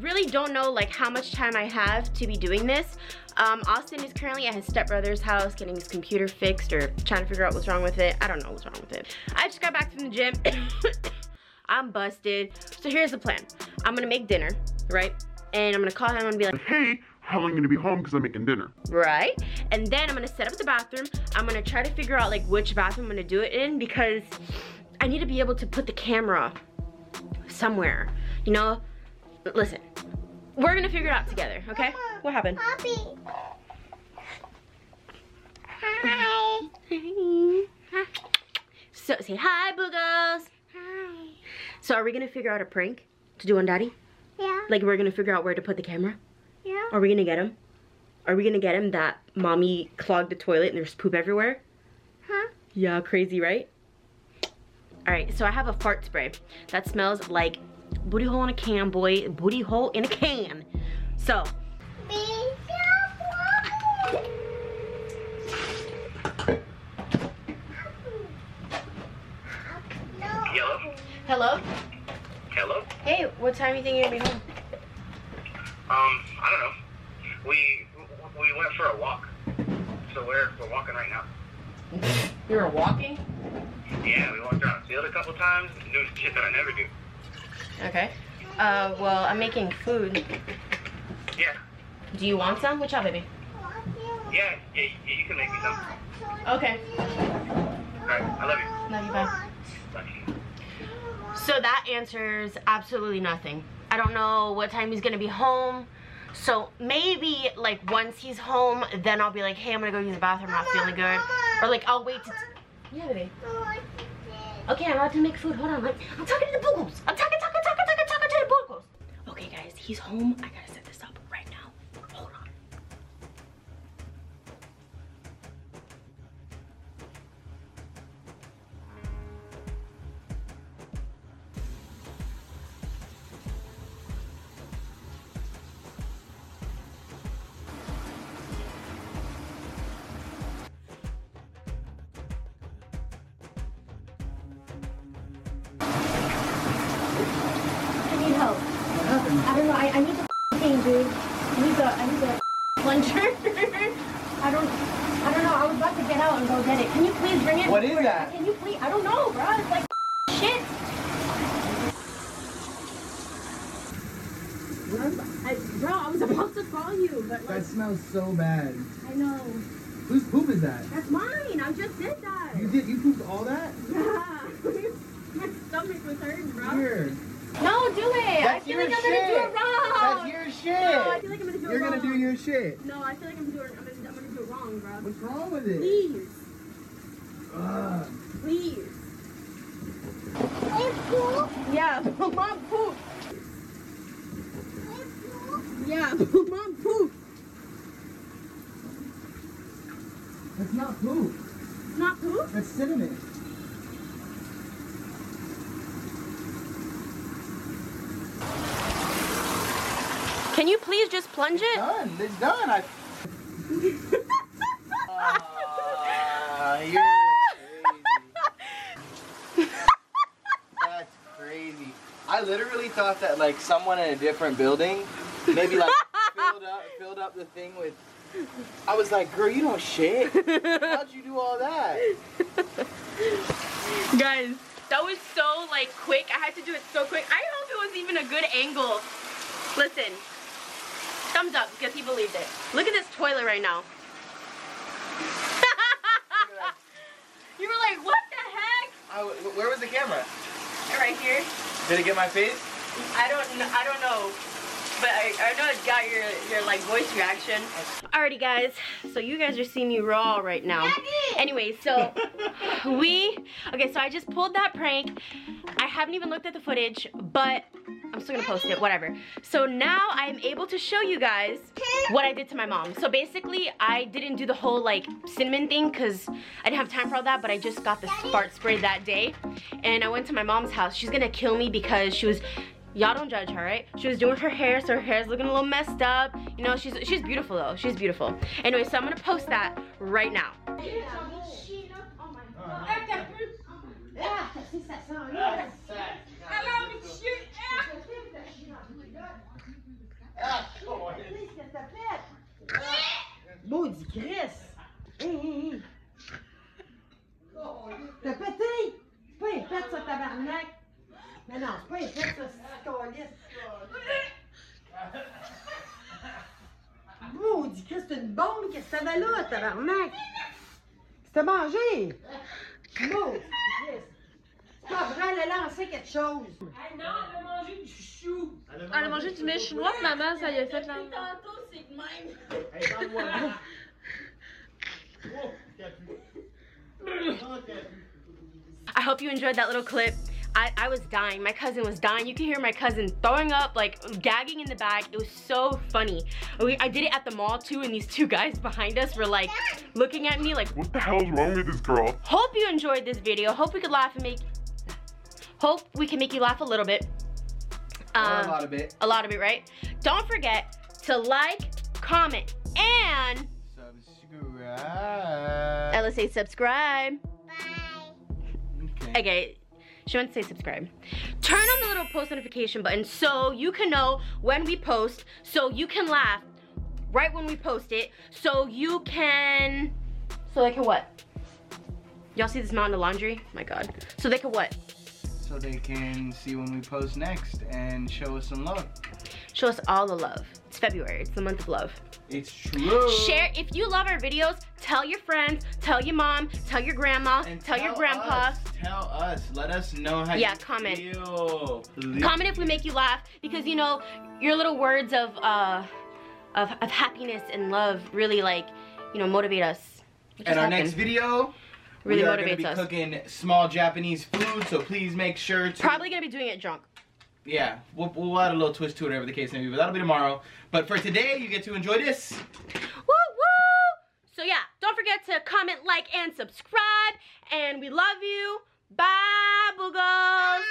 really don't know like how much time I have to be doing this. Um, Austin is currently at his stepbrother's house getting his computer fixed or trying to figure out what's wrong with it. I don't know what's wrong with it. I just got back from the gym. I'm busted. So here's the plan. I'm gonna make dinner, right? And I'm gonna call him and be like, Hey, how long are you gonna be home? Because I'm making dinner. right? And then I'm gonna set up the bathroom. I'm gonna try to figure out like which bathroom I'm gonna do it in because I need to be able to put the camera somewhere. You know? Listen, we're gonna figure it out together, okay? What happened? Poppy. Hi. So say hi, boogles. Hi. So are we gonna figure out a prank to do on daddy? Yeah. Like we're gonna figure out where to put the camera? Yeah. Are we gonna get him? Are we gonna get him that mommy clogged the toilet and there's poop everywhere? Huh? Yeah, crazy, right? All right, so I have a fart spray that smells like booty hole in a can, boy. Booty hole in a can. So, Hello? hello? Hello? Hey, what time you think you're gonna be home? Um, I don't know. We we went for a walk. So we're we're walking right now. You were walking? Yeah, we walked around the field a couple times, doing shit that I never do. Okay. Uh, well, I'm making food. Yeah. Do you want some? Which baby? Yeah, yeah, yeah, you can make me some. Okay. Alright, I love you. Love you, bye. So that answers absolutely nothing. I don't know what time he's gonna be home. So maybe like once he's home, then I'll be like, hey, I'm gonna go use the bathroom, I'm not feeling good. Or like I'll wait to. yeah, baby. Okay, I'm about to make food. Hold on. I'm talking to the boogles. I'm talking, he's home. I gotta I don't know. I, I need the thing, dude. I need the I need the plunger. I don't I don't know. I was about to get out and go get it. Can you please bring it? What is that? Can you please? I don't know, bro. It's like shit. I, bro, I was about to call you, but like That smells so bad. I know Whose poop is that? that's mine. I just did that. You did you pooped all that? Yeah. My stomach was hurting, bro. Here. No, do it. I That's feel your like I'm gonna do shit. it wrong. That's your shit. No, I feel like I'm gonna do it You're wrong. gonna do your shit. No, I feel like I'm doing. I'm gonna, I'm gonna do it wrong, bro. What's wrong with it? Please, Ugh. please. It's cool. Yeah, mom poop. It's cool. Yeah, mom poop. That's not poop. It's not poop. That's cinnamon. Can you please just plunge it? Done. It's done. I. Ah, you're crazy. That's crazy. I literally thought that like someone in a different building, maybe like filled up filled up the thing with. I was like, girl, you don't shit. How'd you do all that? Guys, that was so like quick. I had to do it so quick. I hope it was even a good angle. Listen, thumbs up because he believed it. Look at this toilet right now. you were like, what the heck? Oh, I w where was the camera? Right here. Did it get my face? I don't know. I don't know. But I, I know it got your, your like voice reaction. Alrighty guys, so you guys are seeing me raw right now. Anyway, so we, okay, so I just pulled that prank. I haven't even looked at the footage, but I'm still gonna post it, whatever. So now I'm able to show you guys what I did to my mom. So basically, I didn't do the whole like cinnamon thing because I didn't have time for all that, but I just got the fart spray that day. And I went to my mom's house. She's gonna kill me because she was Y'all don't judge her, right? She was doing her hair, so her hair's looking a little messed up. You know, she's she's beautiful though. She's beautiful. Anyway, so I'm gonna post that right now. Qu'est-ce que t'as fait? Maudit Chris! Hé, hé, hé! T'as pété! C'est pas épais, ça, tabarnak! Mais non, c'est pas épais, ça, c'est calice! Maudit Chris, c'est une bombe! Qu'est-ce que t'avais là, tabarnak? C'était mangé! Maudit! Pas vrai, elle a lancé quelque chose! Hey, non, elle a mangé du chou! Elle a mangé du mets chinois, puis maman, ça y a fait la Tantôt, c'est de même. Hey, parle-moi. Oh, t'as pu. I hope you enjoyed that little clip. I, I was dying. My cousin was dying. You can hear my cousin throwing up, like gagging in the back. It was so funny. We, I did it at the mall too, and these two guys behind us were like looking at me like, What the hell is wrong with this girl? hope you enjoyed this video. Hope we could laugh and make, hope we can make you laugh a little bit. Um, a lot of it. a lot of it, right? Don't forget to like, comment, and Subscribe. Ella say subscribe. Bye. Okay, she wants to say subscribe. Turn on the little post notification button so you can know when we post, so you can laugh right when we post it, so you can, so they can what? Y'all see this mountain of laundry? My God. So they can what? So they can see when we post next and show us some love. Show us all the love. It's February. It's the month of love. It's true. Share if you love our videos. Tell your friends. Tell your mom. Tell your grandma. And tell, your grandpa. Us, tell us. Let us know how Yeah, you comment. feel. Please. Comment if we make you laugh because you know your little words of uh of, of happiness and love really like you know motivate us. And our happened? next video, Really we are going to motivates be us. cooking small Japanese food. So please make sure to. Probably gonna be doing it drunk. Yeah, we'll, we'll add a little twist to it, whatever the case may be. But that'll be tomorrow. But for today, you get to enjoy this. Woo woo! So yeah, don't forget to comment, like, and subscribe. And we love you. Bye, boogers. Bye.